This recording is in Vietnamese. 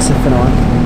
Symphonor.